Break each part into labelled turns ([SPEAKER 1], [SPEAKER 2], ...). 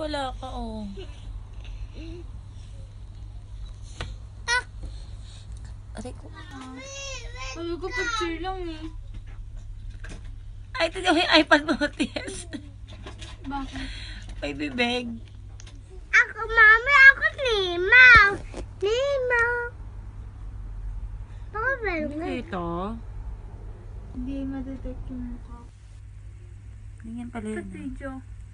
[SPEAKER 1] Wala ka, oh.
[SPEAKER 2] Ah!
[SPEAKER 1] Aray ko.
[SPEAKER 2] Sabi ko picture lang eh.
[SPEAKER 1] Ay, ito yung iPad mo, Ties.
[SPEAKER 2] Bakit?
[SPEAKER 1] May bibig.
[SPEAKER 2] Ako, mami, ako lima. Lima. Baka meron ka.
[SPEAKER 1] Ito.
[SPEAKER 2] Hindi madetect yung mukha.
[SPEAKER 1] Ganyan pala yun.
[SPEAKER 2] Video.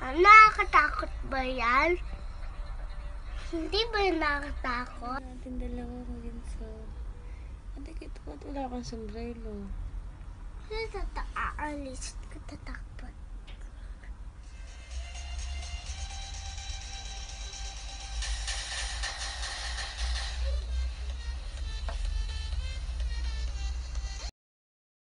[SPEAKER 2] Nakakatakot ba yan? Hindi ba yan nakakatakot?
[SPEAKER 1] Natin dalawa ko din sa... Ate, kito ba't wala kang sombrero?
[SPEAKER 2] Hindi tataalis. Katatakot.